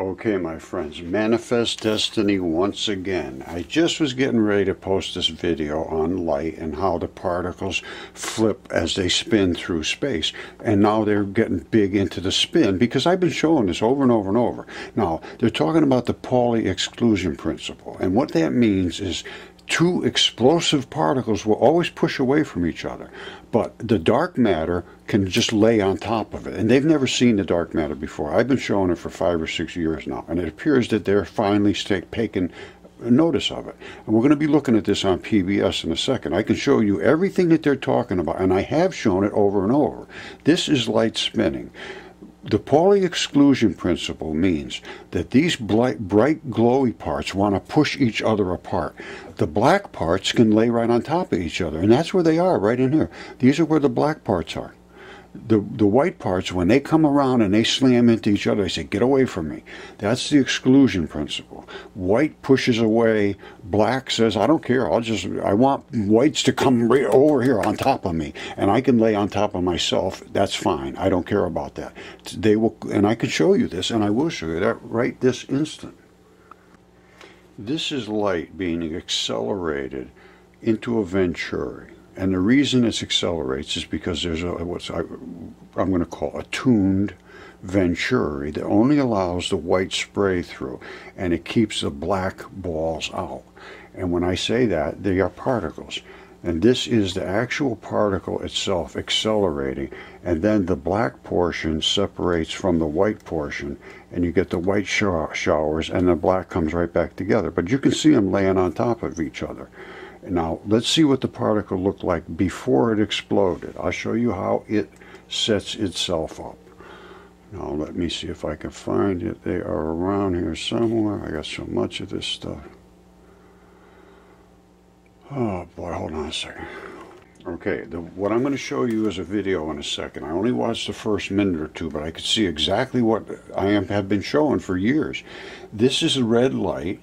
Okay, my friends, manifest destiny once again. I just was getting ready to post this video on light and how the particles flip as they spin through space. And now they're getting big into the spin because I've been showing this over and over and over. Now, they're talking about the Pauli exclusion principle. And what that means is two explosive particles will always push away from each other. But the dark matter can just lay on top of it. And they've never seen the dark matter before. I've been showing it for five or six years now. And it appears that they're finally taking notice of it. And we're going to be looking at this on PBS in a second. I can show you everything that they're talking about. And I have shown it over and over. This is light spinning. The Pauli exclusion principle means that these bright, bright, glowy parts want to push each other apart. The black parts can lay right on top of each other, and that's where they are, right in here. These are where the black parts are the the white parts when they come around and they slam into each other they say get away from me. That's the exclusion principle. White pushes away black says i don't care i'll just i want whites to come right over here on top of me and i can lay on top of myself that's fine i don't care about that. They will and i can show you this and i will show you that right this instant. This is light being accelerated into a venturi and the reason it accelerates is because there's a what's I, am going to call a tuned venturi that only allows the white spray through and it keeps the black balls out. And when I say that, they are particles. And this is the actual particle itself accelerating. And then the black portion separates from the white portion. And you get the white showers and the black comes right back together. But you can see them laying on top of each other. Now, let's see what the particle looked like before it exploded. I'll show you how it sets itself up. Now, let me see if I can find it. They are around here somewhere. I got so much of this stuff. Oh, boy, hold on a second. Okay, the, what I'm going to show you is a video in a second. I only watched the first minute or two, but I could see exactly what I am, have been showing for years. This is a red light.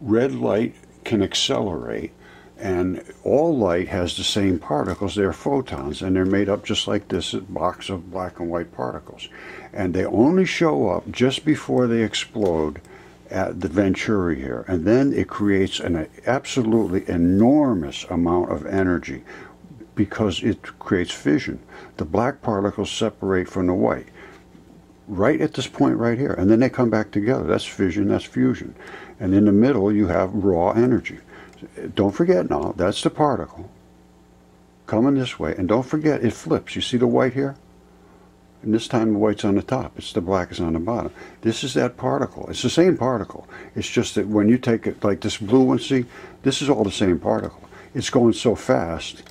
Red light can accelerate and all light has the same particles. They're photons, and they're made up just like this box of black and white particles. And they only show up just before they explode at the Venturi here. And then it creates an absolutely enormous amount of energy because it creates fission. The black particles separate from the white right at this point right here. And then they come back together. That's fission, that's fusion. And in the middle, you have raw energy don't forget now, that's the particle coming this way. And don't forget, it flips. You see the white here? And this time the white's on the top. It's the black is on the bottom. This is that particle. It's the same particle. It's just that when you take it like this blue one, see, this is all the same particle. It's going so fast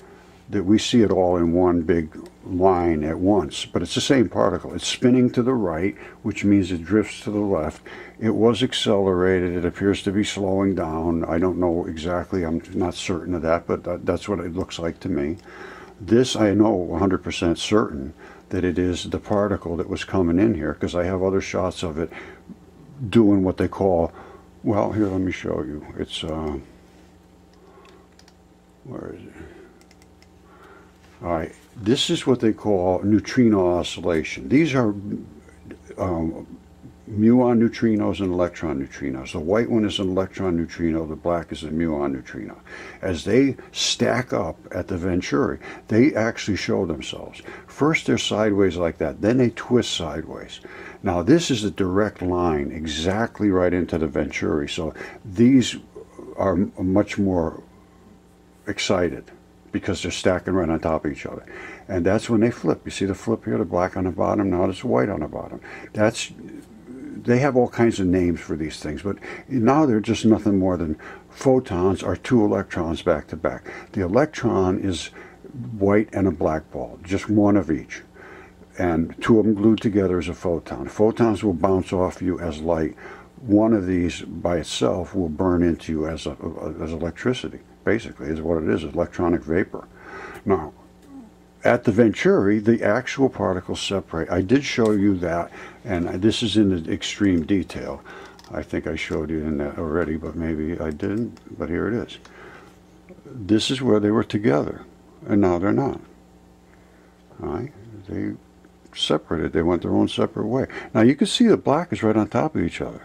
that we see it all in one big line at once. But it's the same particle. It's spinning to the right, which means it drifts to the left. It was accelerated. It appears to be slowing down. I don't know exactly. I'm not certain of that, but that, that's what it looks like to me. This I know 100% certain that it is the particle that was coming in here because I have other shots of it doing what they call, well, here, let me show you. It's, uh, where is it? All right, this is what they call neutrino oscillation. These are um, muon neutrinos and electron neutrinos. The white one is an electron neutrino, the black is a muon neutrino. As they stack up at the Venturi, they actually show themselves. First they're sideways like that, then they twist sideways. Now this is a direct line exactly right into the Venturi, so these are much more excited because they're stacking right on top of each other. And that's when they flip. You see the flip here, the black on the bottom, now it's white on the bottom. That's they have all kinds of names for these things, but now they're just nothing more than photons or two electrons back to back. The electron is white and a black ball, just one of each. And two of them glued together as a photon. Photons will bounce off you as light. One of these by itself will burn into you as, a, as electricity basically, is what it is, electronic vapor. Now, at the Venturi, the actual particles separate. I did show you that, and this is in the extreme detail. I think I showed you in that already, but maybe I didn't, but here it is. This is where they were together, and now they're not. All right? They separated. They went their own separate way. Now you can see the black is right on top of each other.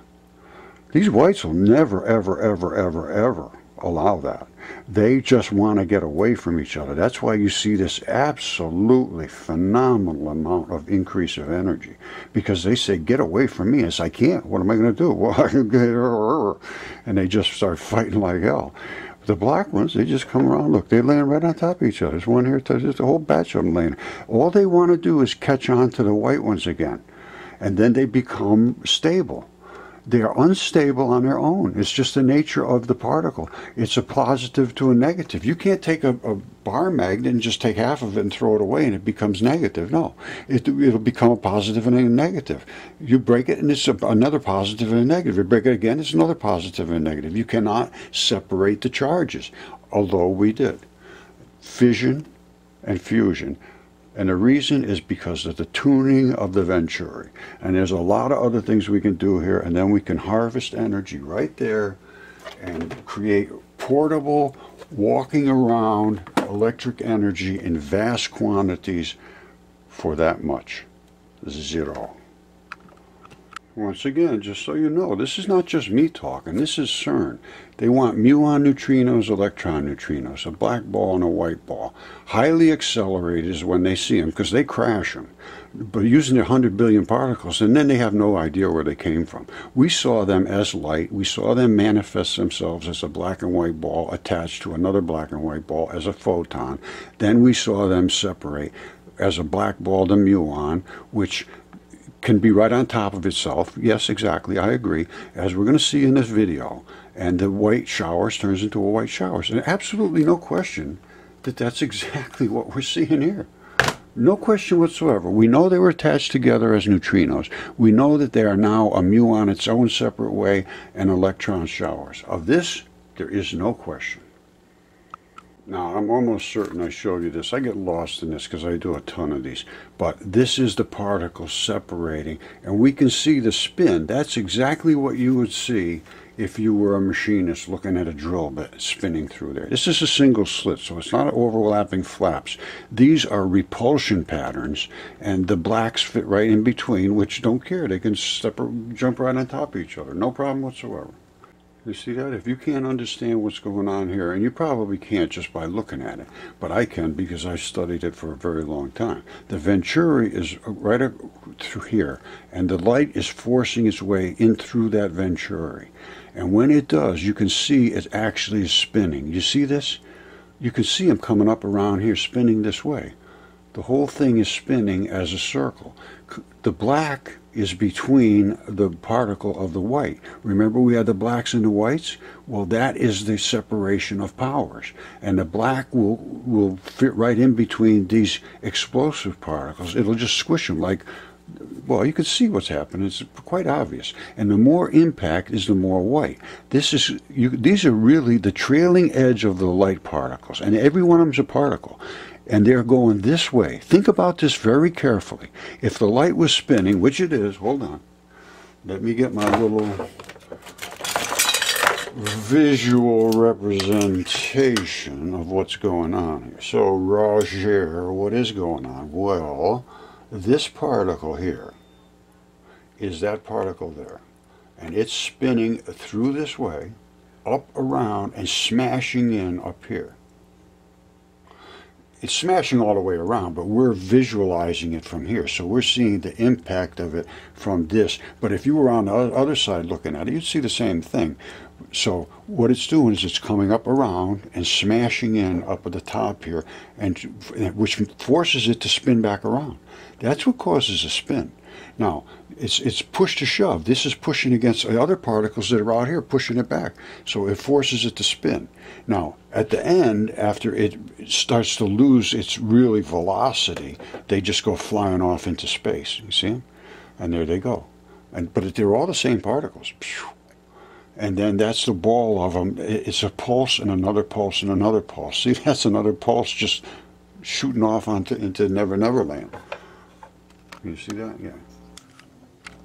These whites will never, ever, ever, ever, ever allow that. They just want to get away from each other. That's why you see this absolutely phenomenal amount of increase of energy. Because they say, get away from me. As I can't. What am I going to do? Well, and they just start fighting like hell. The black ones, they just come around. Look, they land right on top of each other. There's one here, there's a whole batch of them laying. All they want to do is catch on to the white ones again. And then they become stable. They are unstable on their own. It's just the nature of the particle. It's a positive to a negative. You can't take a, a bar magnet and just take half of it and throw it away and it becomes negative. No, it, will become a positive and a negative. You break it and it's a, another positive and a negative. You break it again, it's another positive and a negative. You cannot separate the charges, although we did. Fission and fusion and the reason is because of the tuning of the Venturi. And there's a lot of other things we can do here, and then we can harvest energy right there and create portable, walking around electric energy in vast quantities for that much. Zero. Once again, just so you know, this is not just me talking. This is CERN. They want muon neutrinos, electron neutrinos, a black ball and a white ball. Highly accelerated is when they see them because they crash them. But using their 100 billion particles, and then they have no idea where they came from. We saw them as light. We saw them manifest themselves as a black and white ball attached to another black and white ball as a photon. Then we saw them separate as a black ball to muon, which can be right on top of itself. Yes, exactly, I agree, as we're going to see in this video. And the white showers turns into a white showers. And absolutely no question that that's exactly what we're seeing here. No question whatsoever. We know they were attached together as neutrinos. We know that they are now a muon its own separate way and electron showers. Of this, there is no question. Now, I'm almost certain I showed you this. I get lost in this because I do a ton of these. But this is the particle separating, and we can see the spin. That's exactly what you would see if you were a machinist looking at a drill bit spinning through there. This is a single slit, so it's not overlapping flaps. These are repulsion patterns, and the blacks fit right in between, which don't care. They can step, or jump right on top of each other. No problem whatsoever. You see that? If you can't understand what's going on here, and you probably can't just by looking at it, but I can because I studied it for a very long time. The Venturi is right through here, and the light is forcing its way in through that Venturi. And when it does, you can see it actually is spinning. You see this? You can see him coming up around here spinning this way. The whole thing is spinning as a circle. The black is between the particle of the white. Remember we had the blacks and the whites? Well, that is the separation of powers. And the black will, will fit right in between these explosive particles. It'll just squish them like, well, you can see what's happening. It's quite obvious. And the more impact is the more white. This is, you, these are really the trailing edge of the light particles. And every one of them is a particle and they're going this way. Think about this very carefully. If the light was spinning, which it is, hold on. Let me get my little visual representation of what's going on here. So, Roger, what is going on? Well, this particle here is that particle there. And it's spinning through this way, up around, and smashing in up here it's smashing all the way around, but we're visualizing it from here. So we're seeing the impact of it from this. But if you were on the other side looking at it, you'd see the same thing. So what it's doing is it's coming up around and smashing in up at the top here, and which forces it to spin back around. That's what causes a spin. Now, it's it's push to shove. This is pushing against the other particles that are out here, pushing it back. So it forces it to spin. Now, at the end, after it starts to lose its really velocity, they just go flying off into space. You see them? And there they go. And but they're all the same particles. And then that's the ball of them. It's a pulse and another pulse and another pulse. See, that's another pulse just shooting off onto into Never Never Land. You see that? Yeah.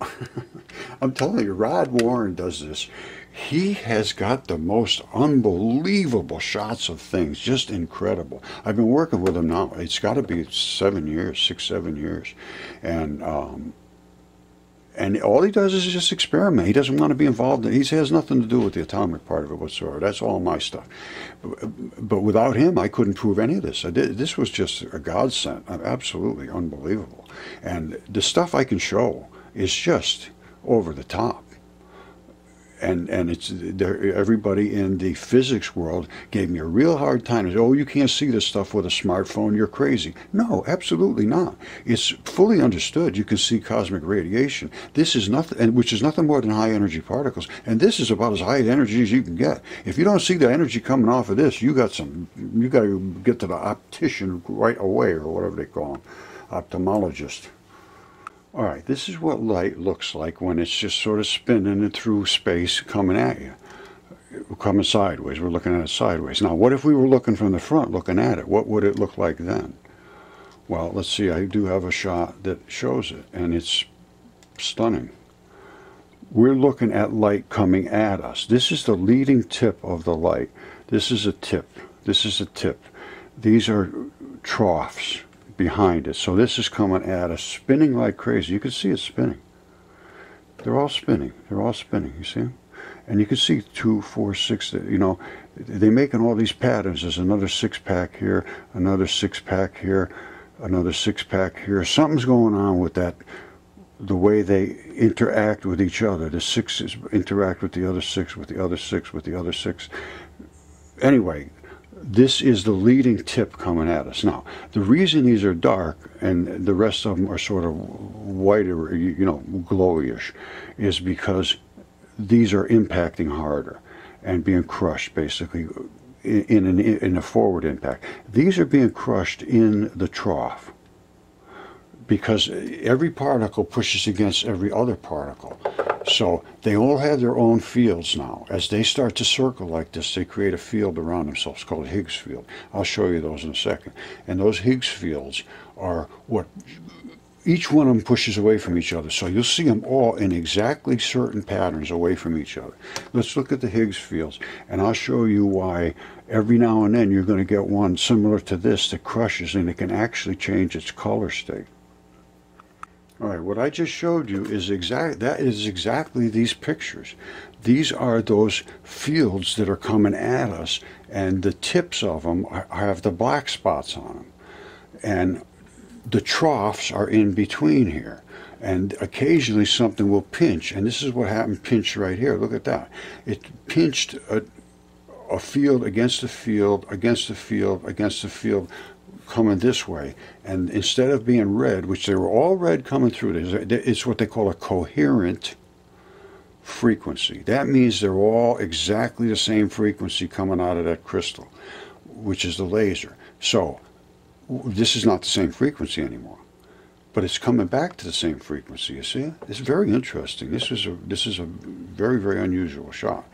I'm telling you, Rod Warren does this. he has got the most unbelievable shots of things, just incredible. I've been working with him now. It's got to be seven years, six, seven years, and um, and all he does is just experiment. He doesn't want to be involved. In, he has nothing to do with the atomic part of it whatsoever. That's all my stuff. But without him, I couldn't prove any of this. Did, this was just a godsend, absolutely unbelievable. And the stuff I can show is just over the top and and it's everybody in the physics world gave me a real hard time. oh, you can't see this stuff with a smartphone. You're crazy. No, absolutely not. It's fully understood. You can see cosmic radiation. This is nothing, and which is nothing more than high energy particles. And this is about as high energy as you can get. If you don't see the energy coming off of this, you got some. You got to get to the optician right away, or whatever they call them, ophthalmologist. All right, this is what light looks like when it's just sort of spinning it through space coming at you, coming sideways. We're looking at it sideways. Now, what if we were looking from the front, looking at it? What would it look like then? Well, let's see. I do have a shot that shows it, and it's stunning. We're looking at light coming at us. This is the leading tip of the light. This is a tip. This is a tip. These are troughs behind it. So this is coming at us, spinning like crazy. You can see it spinning. They're all spinning. They're all spinning. You see them? And you can see two, four, six. You know, they're making all these patterns. There's another six pack here, another six pack here, another six pack here. Something's going on with that. The way they interact with each other. The sixes interact with the other six, with the other six, with the other six. Anyway, this is the leading tip coming at us. Now, the reason these are dark and the rest of them are sort of whiter, you know, glowish, is because these are impacting harder and being crushed basically in, an, in a forward impact. These are being crushed in the trough because every particle pushes against every other particle. So they all have their own fields now. As they start to circle like this, they create a field around themselves called Higgs field. I'll show you those in a second. And those Higgs fields are what each one of them pushes away from each other. So you'll see them all in exactly certain patterns away from each other. Let's look at the Higgs fields, and I'll show you why every now and then you're going to get one similar to this that crushes and it can actually change its color state. All right, what I just showed you is exact. That is exactly these pictures. These are those fields that are coming at us, and the tips of them are, have the black spots on them, and the troughs are in between here. And occasionally something will pinch, and this is what happened. Pinch right here. Look at that. It pinched a, a field against a field, against a field, against a field coming this way. And instead of being red, which they were all red coming through, it's what they call a coherent frequency. That means they're all exactly the same frequency coming out of that crystal, which is the laser. So this is not the same frequency anymore. But it's coming back to the same frequency. You see, it's very interesting. This is a this is a very very unusual shot.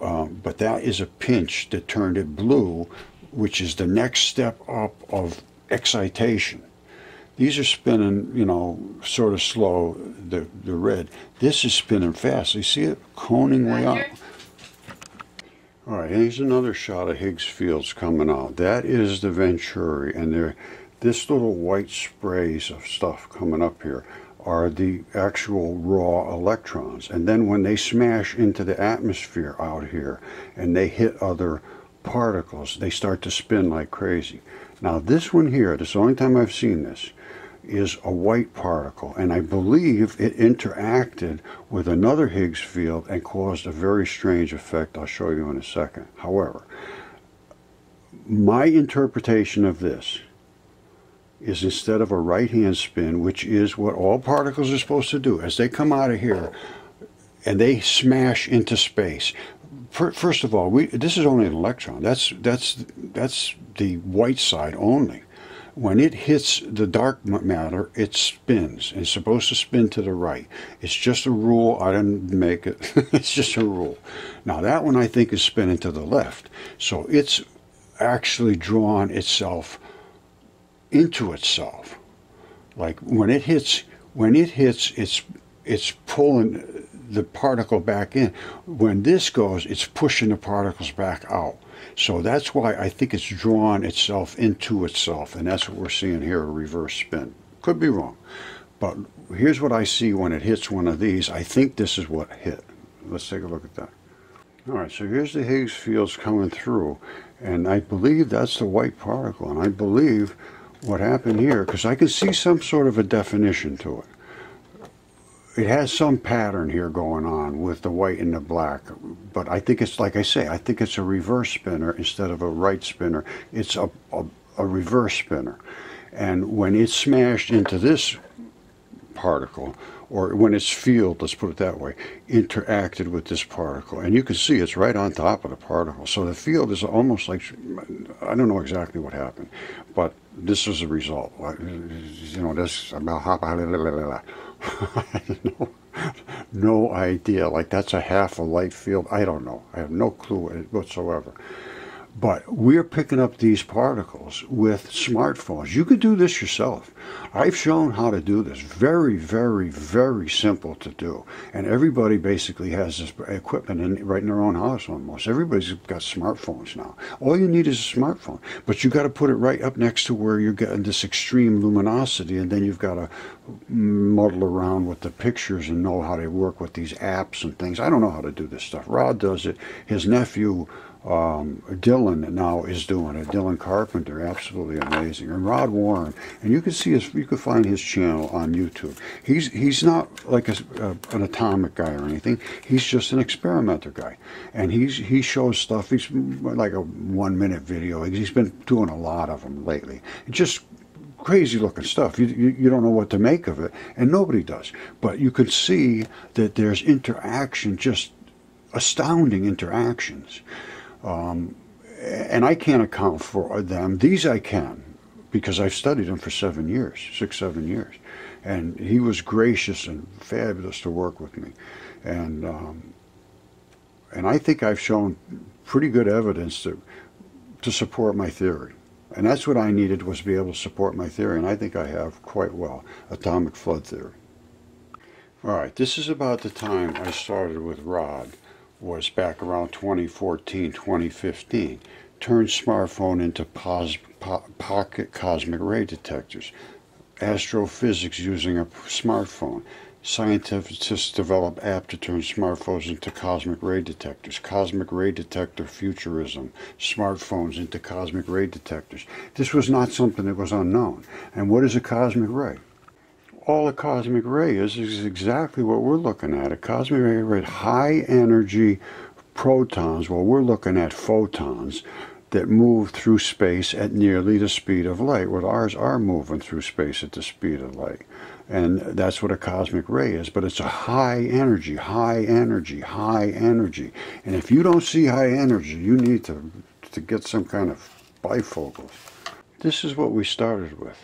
Um, but that is a pinch that turned it blue which is the next step up of excitation. These are spinning, you know, sort of slow, the, the red. This is spinning fast. You see it coning way up. All right, here's another shot of Higgs fields coming out. That is the Venturi, and there, this little white sprays of stuff coming up here are the actual raw electrons. And then when they smash into the atmosphere out here and they hit other particles, they start to spin like crazy. Now this one here, this is the only time I've seen this, is a white particle, and I believe it interacted with another Higgs field and caused a very strange effect I'll show you in a second. However, my interpretation of this is instead of a right hand spin, which is what all particles are supposed to do, as they come out of here and they smash into space, first of all, we, this is only an electron. That's that's that's the white side only. When it hits the dark matter, it spins. It's supposed to spin to the right. It's just a rule. I didn't make it. it's just a rule. Now that one I think is spinning to the left. So it's actually drawn itself into itself. Like when it hits, when it hits, it's it's pulling the particle back in. When this goes, it's pushing the particles back out. So that's why I think it's drawn itself into itself, and that's what we're seeing here, a reverse spin. Could be wrong, but here's what I see when it hits one of these. I think this is what hit. Let's take a look at that. All right, so here's the Higgs fields coming through, and I believe that's the white particle, and I believe what happened here, because I can see some sort of a definition to it it has some pattern here going on with the white and the black, but I think it's like I say, I think it's a reverse spinner instead of a right spinner. It's a, a, a reverse spinner. And when it's smashed into this particle, or when its field, let's put it that way, interacted with this particle. And you can see it's right on top of the particle. So the field is almost like, I don't know exactly what happened, but this is the result. You know, this, no, no idea. Like that's a half a light field. I don't know. I have no clue whatsoever. But we're picking up these particles with smartphones. You could do this yourself. I've shown how to do this. Very, very, very simple to do. And everybody basically has this equipment in, right in their own house almost. Everybody's got smartphones now. All you need is a smartphone. But you got to put it right up next to where you're getting this extreme luminosity. And then you've got to muddle around with the pictures and know how to work with these apps and things. I don't know how to do this stuff. Rod does it. His nephew um, Dylan now is doing it. Dylan Carpenter, absolutely amazing, and Rod Warren, and you can see his, you can find his channel on YouTube. He's he's not like a, an atomic guy or anything. He's just an experimenter guy, and he's he shows stuff. He's like a one minute video. He's been doing a lot of them lately. Just crazy looking stuff. You, you, you, don't know what to make of it, and nobody does. But you can see that there's interaction, just astounding interactions. Um, and I can't account for them. These I can because I've studied him for seven years, six, seven years. And he was gracious and fabulous to work with me. And, um, and I think I've shown pretty good evidence to, to support my theory. And that's what I needed was to be able to support my theory, and I think I have quite well, atomic flood theory. All right, this is about the time I started with Rod was back around 2014, 2015, turned smartphone into pos po pocket cosmic ray detectors, astrophysics using a smartphone. Scientists develop app to turn smartphones into cosmic ray detectors, cosmic ray detector futurism, smartphones into cosmic ray detectors. This was not something that was unknown. And what is a cosmic ray? All a cosmic ray is is exactly what we're looking at. A cosmic ray with high energy protons, well, we're looking at photons that move through space at nearly the speed of light. Well, ours are moving through space at the speed of light. And that's what a cosmic ray is. But it's a high energy, high energy, high energy. And if you don't see high energy, you need to, to get some kind of bifocals. This is what we started with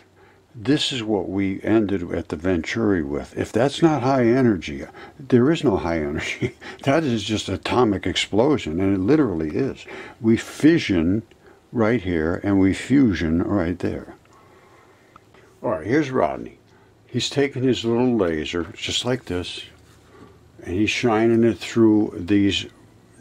this is what we ended at the Venturi with. If that's not high energy, there is no high energy. that is just atomic explosion, and it literally is. We fission right here, and we fusion right there. All right, here's Rodney. He's taking his little laser, just like this, and he's shining it through these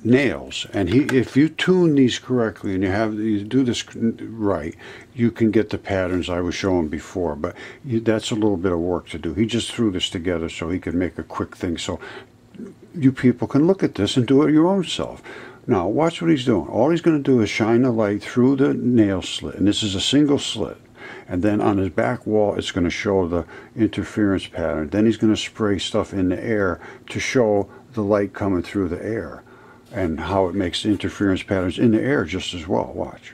nails. And he, if you tune these correctly and you have you do this right, you can get the patterns I was showing before. But you, that's a little bit of work to do. He just threw this together so he could make a quick thing. So you people can look at this and do it your own self. Now watch what he's doing. All he's going to do is shine the light through the nail slit, and this is a single slit. And then on his back wall, it's going to show the interference pattern. Then he's going to spray stuff in the air to show the light coming through the air and how it makes interference patterns in the air just as well. Watch.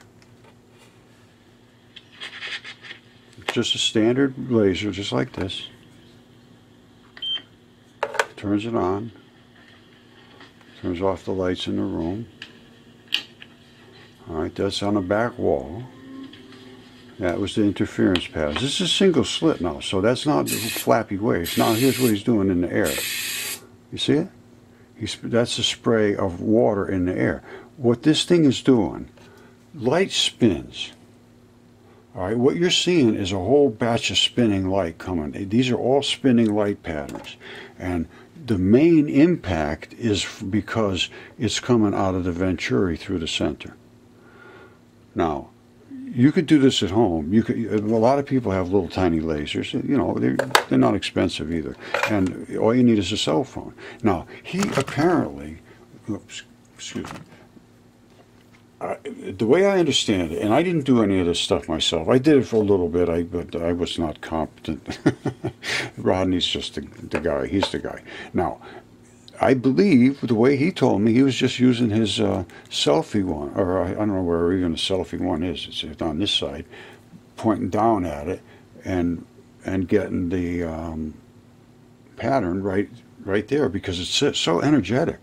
Just a standard laser, just like this. Turns it on. Turns off the lights in the room. Alright, that's on the back wall. That was the interference patterns. This is a single slit now, so that's not flappy waves. Now here's what he's doing in the air. You see it? That's a spray of water in the air. What this thing is doing, light spins. All right, what you're seeing is a whole batch of spinning light coming. These are all spinning light patterns. And the main impact is because it's coming out of the venturi through the center. Now, you could do this at home. You could. A lot of people have little tiny lasers. You know, they're they're not expensive either, and all you need is a cell phone. Now, he apparently, oops, excuse me. I, the way I understand it, and I didn't do any of this stuff myself. I did it for a little bit, I, but I was not competent. Rodney's just the, the guy. He's the guy. Now, I believe the way he told me, he was just using his uh, selfie one, or I, I, don't know where even the selfie one is. It's on this side, pointing down at it, and and getting the um, pattern right right there because it's so energetic.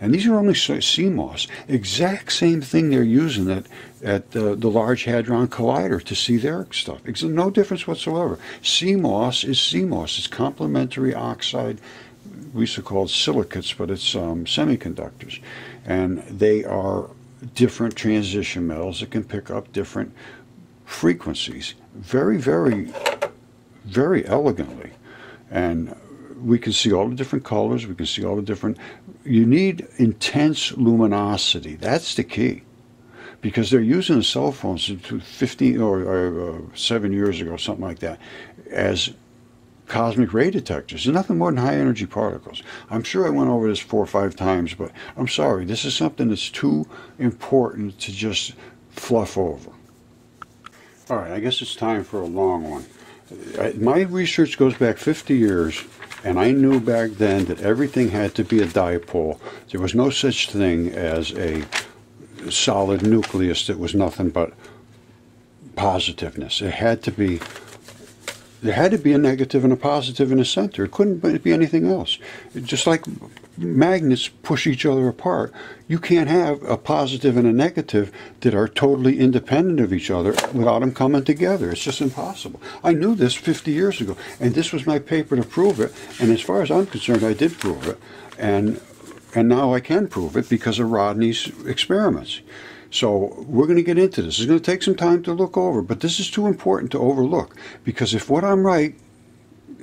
And these are only CMOS, exact same thing they're using at at the, the Large Hadron Collider to see their stuff. It's no difference whatsoever. CMOS is CMOS. It's complementary oxide we used to call it silicates, but it's um, semiconductors. And they are different transition metals that can pick up different frequencies very, very, very elegantly. And we can see all the different colors, we can see all the different. You need intense luminosity. That's the key. Because they're using the cell phones 15 or, or uh, seven years ago, something like that, as cosmic ray detectors. They're nothing more than high energy particles. I'm sure I went over this four or five times, but I'm sorry. This is something that's too important to just fluff over. All right, I guess it's time for a long one. My research goes back 50 years, and I knew back then that everything had to be a dipole. There was no such thing as a solid nucleus that was nothing but positiveness. It had to be there had to be a negative and a positive in the center. It couldn't be anything else. Just like magnets push each other apart, you can't have a positive and a negative that are totally independent of each other without them coming together. It's just impossible. I knew this 50 years ago, and this was my paper to prove it. And as far as I'm concerned, I did prove it, and and now I can prove it because of Rodney's experiments. So we're going to get into this. It's going to take some time to look over, but this is too important to overlook because if what I'm right,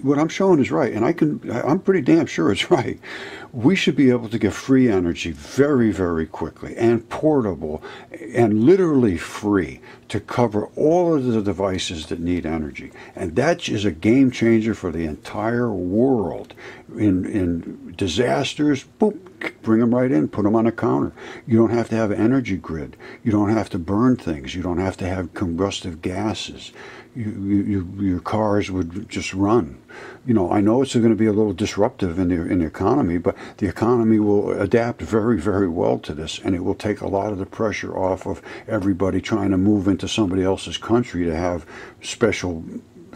what I'm showing is right, and I can, I'm pretty damn sure it's right. We should be able to get free energy very, very quickly and portable and literally free to cover all of the devices that need energy. And that is a game changer for the entire world. In, in disasters, boom, bring them right in, put them on a counter. You don't have to have an energy grid. You don't have to burn things. You don't have to have combustive gases. You, you, your cars would just run. You know, I know it's going to be a little disruptive in the, in the economy, but the economy will adapt very, very well to this, and it will take a lot of the pressure off of everybody trying to move into somebody else's country to have special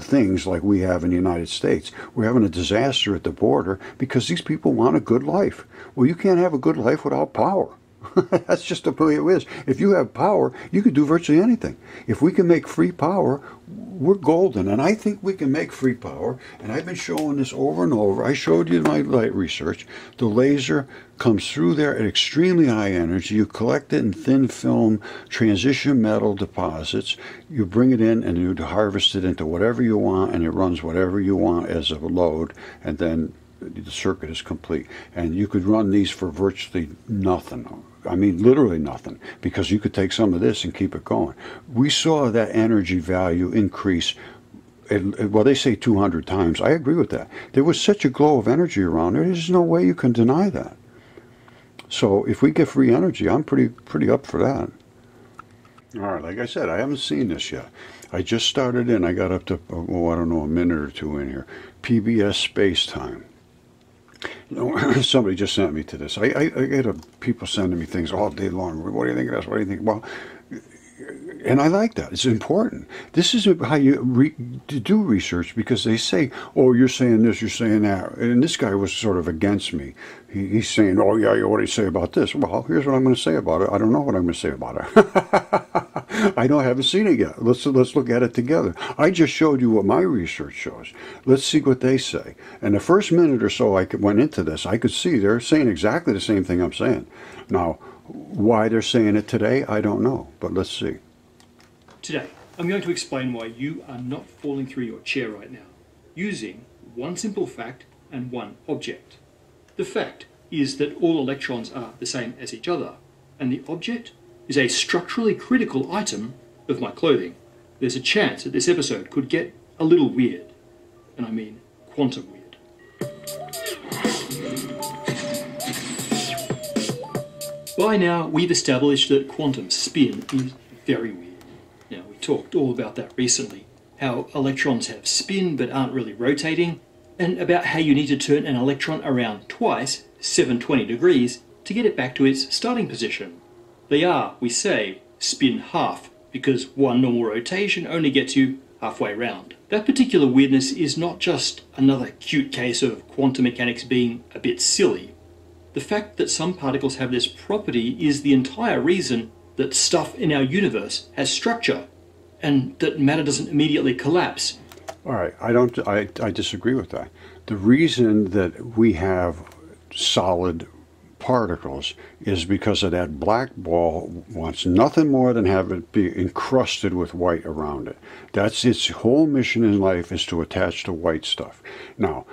things like we have in the United States. We're having a disaster at the border because these people want a good life. Well, you can't have a good life without power. That's just the way it is. If you have power, you can do virtually anything. If we can make free power, we're golden. And I think we can make free power. And I've been showing this over and over. I showed you my light research. The laser comes through there at extremely high energy. You collect it in thin film transition metal deposits. You bring it in and you harvest it into whatever you want, and it runs whatever you want as a load. And then the circuit is complete. And you could run these for virtually nothing. I mean, literally nothing, because you could take some of this and keep it going. We saw that energy value increase. Well, they say 200 times. I agree with that. There was such a glow of energy around there. There's no way you can deny that. So if we get free energy, I'm pretty pretty up for that. All right, like I said, I haven't seen this yet. I just started in. I got up to oh, I don't know a minute or two in here. PBS Space Time. somebody just sent me to this. I, I, I get a, people sending me things all day long. What do you think of this? What do you think? Well, and I like that. It's important. This is how you re, do research because they say, "Oh, you're saying this, you're saying that," and this guy was sort of against me. He, he's saying, "Oh, yeah, what do you say about this?" Well, here's what I'm going to say about it. I don't know what I'm going to say about it. I don't haven't seen it yet. Let's let's look at it together. I just showed you what my research shows. Let's see what they say. And the first minute or so I went into this, I could see they're saying exactly the same thing I'm saying. Now, why they're saying it today, I don't know, but let's see. Today, I'm going to explain why you are not falling through your chair right now, using one simple fact and one object. The fact is that all electrons are the same as each other, and the object is a structurally critical item of my clothing. There's a chance that this episode could get a little weird, and I mean quantum weird. By now, we've established that quantum spin is very weird. Now, we talked all about that recently how electrons have spin but aren't really rotating, and about how you need to turn an electron around twice, 720 degrees, to get it back to its starting position. They are, we say, spin half, because one normal rotation only gets you halfway round. That particular weirdness is not just another cute case of quantum mechanics being a bit silly. The fact that some particles have this property is the entire reason that stuff in our universe has structure and that matter doesn't immediately collapse. All right, I don't. I, I disagree with that. The reason that we have solid particles is because of that black ball wants nothing more than have it be encrusted with white around it. That's its whole mission in life is to attach to white stuff. Now,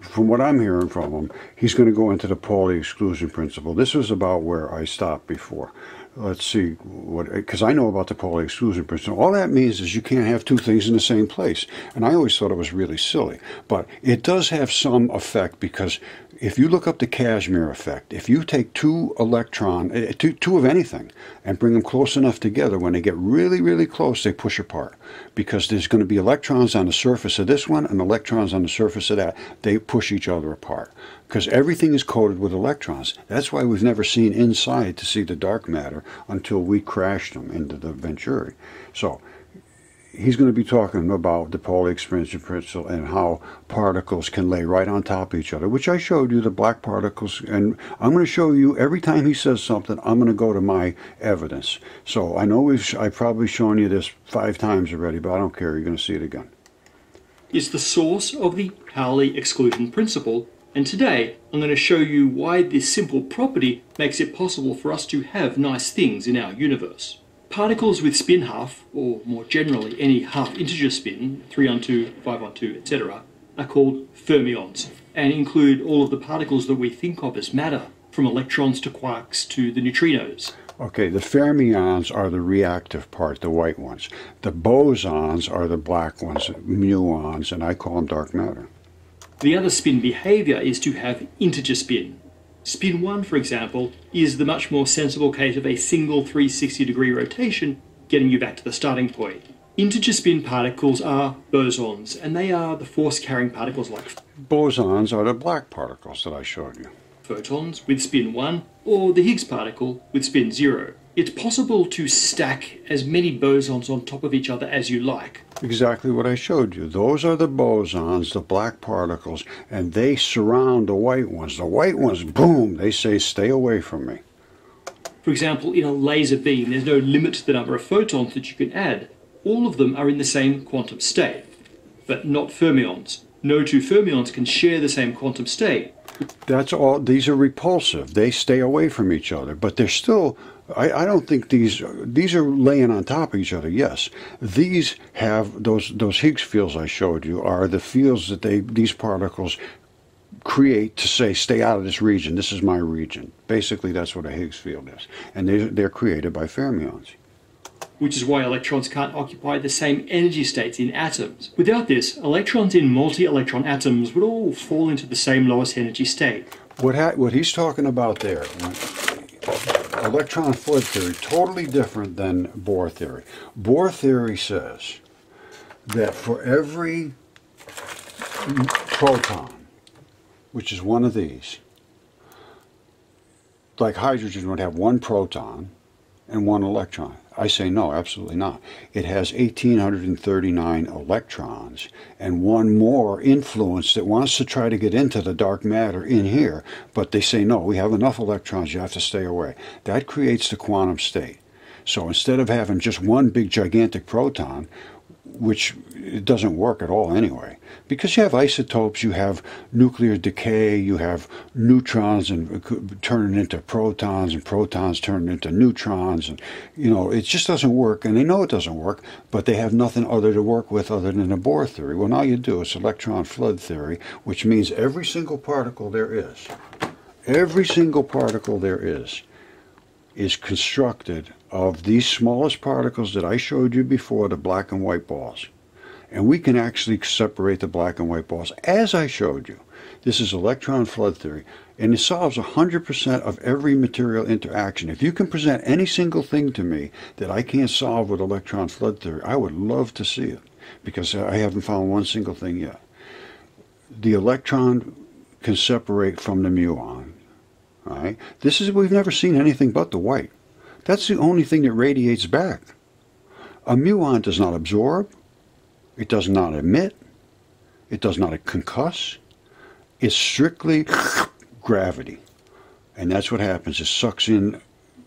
from what I'm hearing from him, he's going to go into the Pauli exclusion principle. This was about where I stopped before let's see what because I know about the Pauli exclusion principle. All that means is you can't have two things in the same place, and I always thought it was really silly. But it does have some effect because if you look up the Casimir effect, if you take two electron, eh, two, two of anything, and bring them close enough together, when they get really, really close, they push apart because there's going to be electrons on the surface of this one and electrons on the surface of that. They push each other apart because everything is coated with electrons. That's why we've never seen inside to see the dark matter until we crashed them into the Venturi. So he's going to be talking about the Pauli expansion principle and how particles can lay right on top of each other, which I showed you the black particles. And I'm going to show you every time he says something, I'm going to go to my evidence. So I know we've I've probably shown you this five times already, but I don't care. You're going to see it again. Is the source of the Pauli exclusion principle. And today I'm going to show you why this simple property makes it possible for us to have nice things in our universe. Particles with spin half, or more generally any half integer spin, 3 on 2, 5 on 2, etc., are called fermions and include all of the particles that we think of as matter, from electrons to quarks to the neutrinos. Okay, the fermions are the reactive part, the white ones. The bosons are the black ones, muons, and I call them dark matter. The other spin behavior is to have integer spin, Spin 1, for example, is the much more sensible case of a single 360 degree rotation getting you back to the starting point. Integer spin particles are bosons, and they are the force carrying particles like bosons are the black particles that I showed you. Photons with spin 1, or the Higgs particle with spin 0. It's possible to stack as many bosons on top of each other as you like. Exactly what I showed you. Those are the bosons, the black particles, and they surround the white ones. The white ones, boom, they say, stay away from me. For example, in a laser beam, there's no limit to the number of photons that you can add. All of them are in the same quantum state, but not fermions. No two fermions can share the same quantum state. That's all. These are repulsive. They stay away from each other, but they're still I, I, don't think these these are laying on top of each other. Yes, these have those those Higgs fields I showed you are the fields that they these particles create to say stay out of this region. This is my region. Basically, that's what a Higgs field is, and they they're created by fermions. Which is why electrons can't occupy the same energy states in atoms. Without this, electrons in multi-electron atoms would all fall into the same lowest energy state. What ha- what he's talking about there electron flood theory, totally different than Bohr theory. Bohr theory says that for every proton, which is one of these, like hydrogen would have one proton and one electron. I say no, absolutely not. It has 1,839 electrons and one more influence that wants to try to get into the dark matter in here, but they say no, we have enough electrons, you have to stay away. That creates the quantum state. So instead of having just one big gigantic proton, which it doesn't work at all anyway. Because you have isotopes, you have nuclear decay, you have neutrons and uh, turning into protons, and protons turning into neutrons, and you know it just doesn't work. And they know it doesn't work, but they have nothing other to work with other than the Bohr theory. Well, now you do. It's electron flood theory, which means every single particle there is, every single particle there is, is constructed of these smallest particles that I showed you before, the black and white balls. And we can actually separate the black and white balls, as I showed you. This is electron flood theory, and it solves 100% of every material interaction. If you can present any single thing to me that I can't solve with electron flood theory, I would love to see it, because I haven't found one single thing yet. The electron can separate from the muon. This is we've never seen anything but the white. That's the only thing that radiates back. A muon does not absorb, it does not emit, it does not concuss. It's strictly gravity. And that's what happens. It sucks in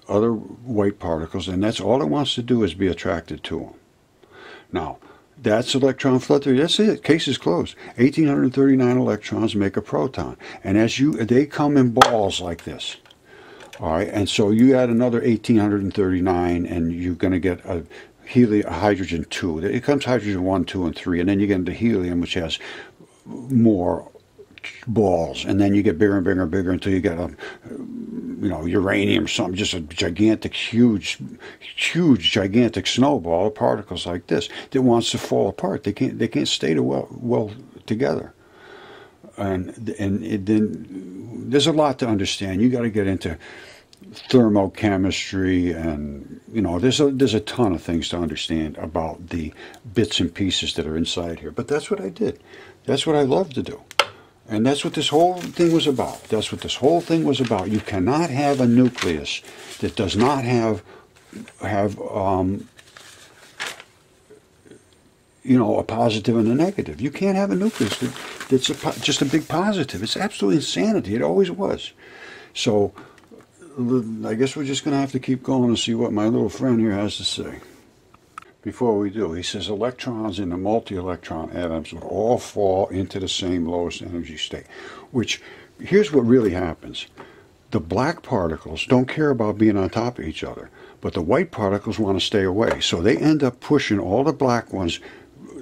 other white particles, and that's all it wants to do is be attracted to them. Now, that's electron flutter. That's it. Case is closed. 1839 electrons make a proton. And as you, they come in balls like this. All right, and so you add another 1839, and you're going to get a helium, hydrogen 2. It comes hydrogen 1, 2, and 3, and then you get into helium, which has more balls, and then you get bigger and bigger and bigger until you get a, you know, uranium, something, just a gigantic, huge, huge, gigantic snowball of particles like this that wants to fall apart. They can't, they can't stay to well, well together. And and it, then there's a lot to understand. You got to get into thermochemistry and you know there's a there's a ton of things to understand about the bits and pieces that are inside here but that's what I did that's what I love to do and that's what this whole thing was about. That's what this whole thing was about. You cannot have a nucleus that does not have have um, you know a positive and a negative. You can't have a nucleus that, that's a, just a big positive. It's absolutely insanity. It always was. So I guess we're just going to have to keep going and see what my little friend here has to say. Before we do, he says electrons in the multi-electron atoms would all fall into the same lowest energy state, which here's what really happens. The black particles don't care about being on top of each other, but the white particles want to stay away. So they end up pushing all the black ones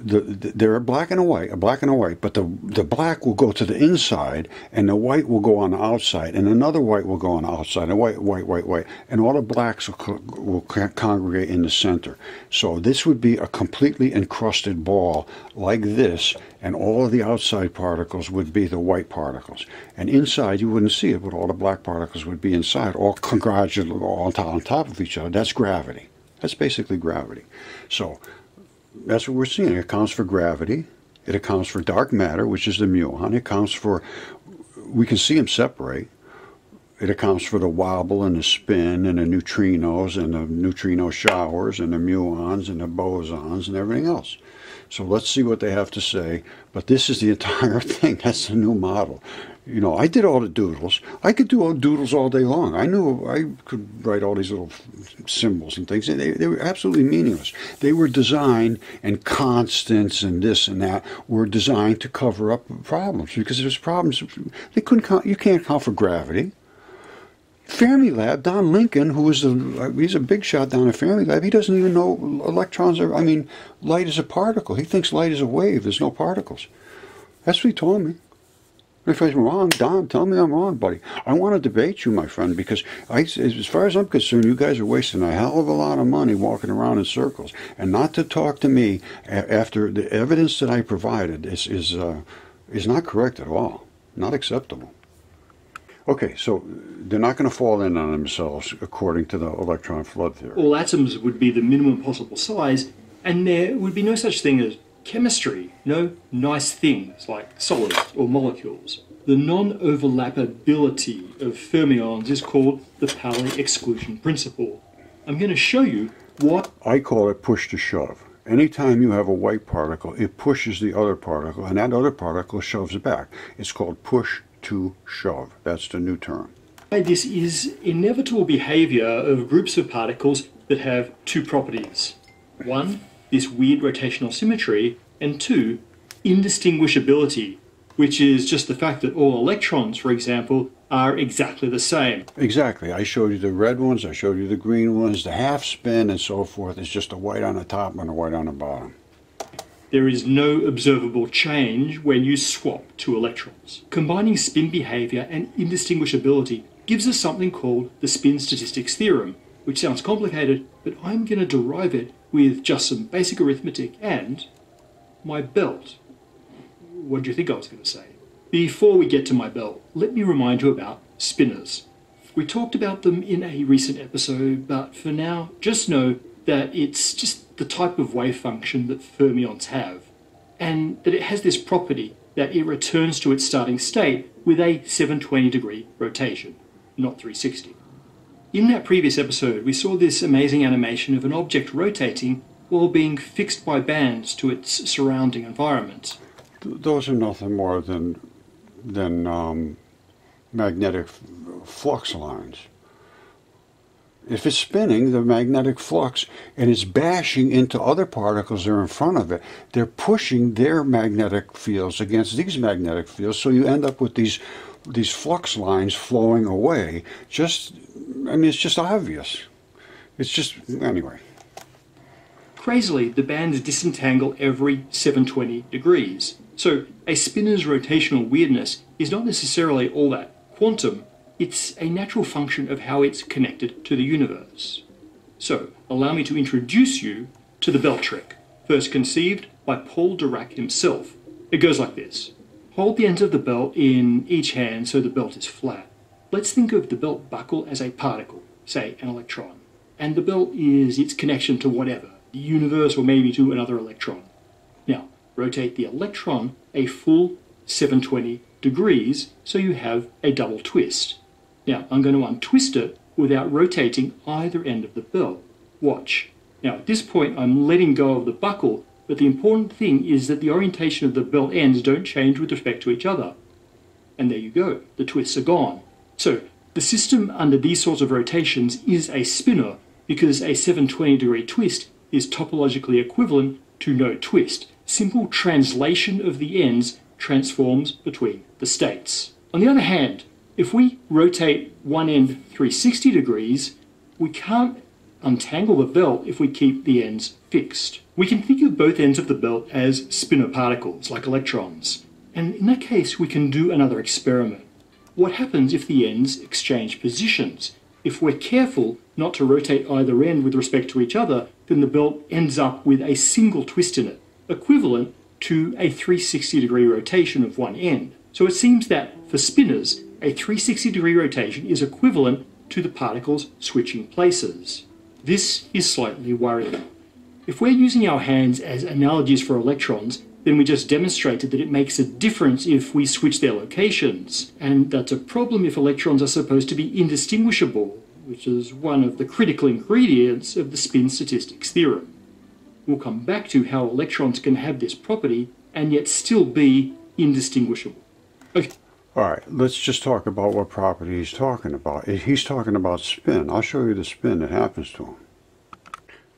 the, the, they're black and a white, a black and a white, but the the black will go to the inside, and the white will go on the outside, and another white will go on the outside, and white, white, white, white, and all the blacks will, will congregate in the center. So this would be a completely encrusted ball like this, and all of the outside particles would be the white particles, and inside you wouldn't see it, but all the black particles would be inside, all congratulate all on top of each other. That's gravity. That's basically gravity. So that's what we're seeing. It accounts for gravity. It accounts for dark matter, which is the muon. It accounts for, we can see them separate. It accounts for the wobble and the spin and the neutrinos and the neutrino showers and the muons and the bosons and everything else. So let's see what they have to say. But this is the entire thing. That's the new model. You know, I did all the doodles. I could do all doodles all day long. I knew I could write all these little symbols and things. And they, they were absolutely meaningless. They were designed, and constants and this and that were designed to cover up problems because there's problems. They couldn't. Count, you can't account for gravity. Fermilab, Don Lincoln, who was a he's a big shot down at Fermilab, he doesn't even know electrons are. I mean, light is a particle. He thinks light is a wave. There's no particles. That's what he told me. If I'm wrong, Don, tell me I'm wrong, buddy. I want to debate you, my friend, because I, as far as I'm concerned, you guys are wasting a hell of a lot of money walking around in circles. And not to talk to me after the evidence that I provided is is uh, is not correct at all, not acceptable. Okay, so they're not going to fall in on themselves according to the electron flood theory. All atoms would be the minimum possible size, and there would be no such thing as chemistry, no nice things like solids or molecules. The non-overlappability of fermions is called the Pauli exclusion principle. I'm going to show you what... I call it push to shove. Anytime you have a white particle, it pushes the other particle, and that other particle shoves it back. It's called push to shove. That's the new term. This is inevitable behavior of groups of particles that have two properties. One, this weird rotational symmetry, and two, indistinguishability, which is just the fact that all electrons, for example, are exactly the same. Exactly. I showed you the red ones, I showed you the green ones, the half spin and so forth. It's just a white on the top and a white on the bottom. There is no observable change when you swap two electrons. Combining spin behavior and indistinguishability gives us something called the spin statistics theorem, which sounds complicated, but I'm going to derive it with just some basic arithmetic and my belt. What do you think I was going to say? Before we get to my belt, let me remind you about spinors. We talked about them in a recent episode, but for now, just know that it's just the type of wave function that fermions have, and that it has this property that it returns to its starting state with a 720 degree rotation, not 360. In that previous episode, we saw this amazing animation of an object rotating while being fixed by bands to its surrounding environment. Th- those are nothing more than than um, magnetic flux lines. If it's spinning, the magnetic flux, and it's bashing into other particles that are in front of it, they're pushing their magnetic fields against these magnetic fields, so you end up with these these flux lines flowing away. Just, I mean, it's just obvious. It's just anyway. Crazily, the bands disentangle every 720 degrees. So, a spinor's rotational weirdness is not necessarily all that quantum, it's a natural function of how it's connected to the universe. So, allow me to introduce you to the belt trick, first conceived by Paul Dirac himself. It goes like this Hold the ends of the belt in each hand so the belt is flat. Let's think of the belt buckle as a particle, say an electron, and the belt is its connection to whatever, the universe or maybe to another electron. Now, rotate the electron a full 720 degrees so you have a double twist. Now, I'm going to untwist it without rotating either end of the belt. Watch. Now, at this point, I'm letting go of the buckle, but the important thing is that the orientation of the belt ends don't change with respect to each other. And there you go, the twists are gone. So, the system under these sorts of rotations is a spinor because a 720 degree twist is topologically equivalent to no twist. Simple translation of the ends transforms between the states. On the other hand, if we rotate one end 360 degrees, we can't untangle the belt if we keep the ends fixed. We can think of both ends of the belt as spinor particles, like electrons. And in that case, we can do another experiment. What happens if the ends exchange positions? If we're careful not to rotate either end with respect to each other, then the belt ends up with a single twist in it, equivalent to a 360 degree rotation of one end. So it seems that for spinors, a 360 degree rotation is equivalent to the particles switching places. This is slightly worrying. If we're using our hands as analogies for electrons, then we just demonstrated that it makes a difference if we switch their locations. And that's a problem if electrons are supposed to be indistinguishable, which is one of the critical ingredients of the spin statistics theorem. We'll come back to how electrons can have this property and yet still be indistinguishable. Okay. All right, let's just talk about what property he's talking about. He's talking about spin. I'll show you the spin that happens to him.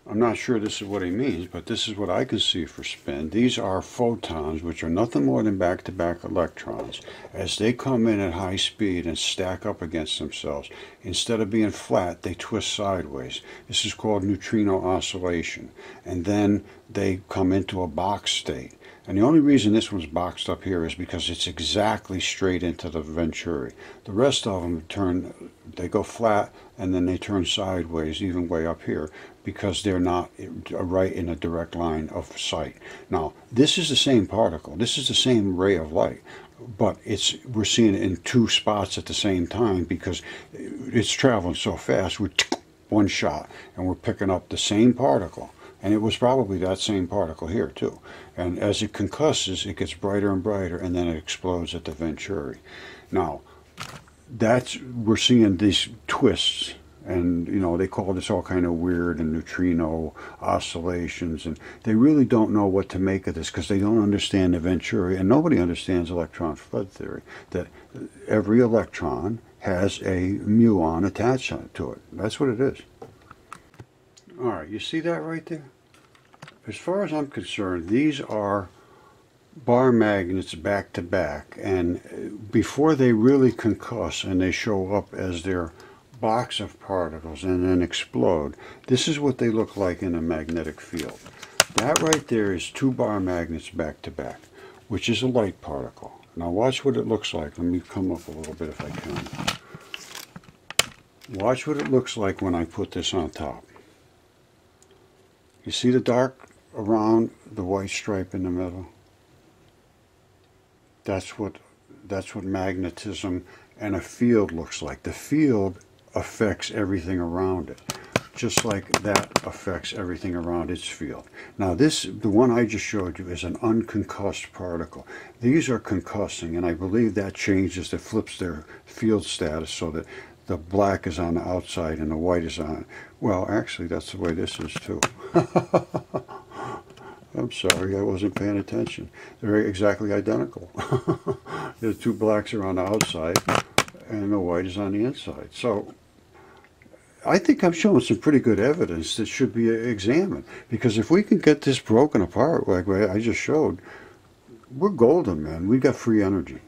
I'm not sure this is what he means, but this is what I can see for spin. These are photons, which are nothing more than back-to-back electrons. As they come in at high speed and stack up against themselves, instead of being flat, they twist sideways. This is called neutrino oscillation. And then they come into a box state. And the only reason this one's boxed up here is because it's exactly straight into the venturi. The rest of them turn, they go flat and then they turn sideways, even way up here, because they're not uh, right in a direct line of sight. Now, this is the same particle. This is the same ray of light but it's we're seeing it in two spots at the same time because it's traveling so fast. We're one shot and we're picking up the same particle. And it was probably that same particle here too. And as it concusses, it gets brighter and brighter, and then it explodes at the Venturi. Now, that's we're seeing these twists, and you know they call this all kind of weird and neutrino oscillations, and they really don't know what to make of this because they don't understand the Venturi, and nobody understands electron flood theory. That every electron has a muon attached to it. That's what it is. All right, you see that right there? As far as I'm concerned, these are bar magnets back to back and before they really concuss and they show up as their box of particles and then explode this is what they look like in a magnetic field. That right there is two bar magnets back to back which is a light particle. Now watch what it looks like. Let me come up a little bit if I can. Watch what it looks like when I put this on top. You see the dark around the white stripe in the middle that's what that's what magnetism and a field looks like. The field affects everything around it, just like that affects everything around its field. Now this, the one I just showed you, is an unconcussed particle. These are concussing, and I believe that changes, it flips their field status so that the black is on the outside and the white is on. Well, actually, that's the way this is too. I'm sorry, I wasn't paying attention. They're exactly identical. the two blacks are on the outside and the white is on the inside. So I think I'm showing some pretty good evidence that should be examined. Because if we can get this broken apart like I just showed, we're golden, man. We've got free energy.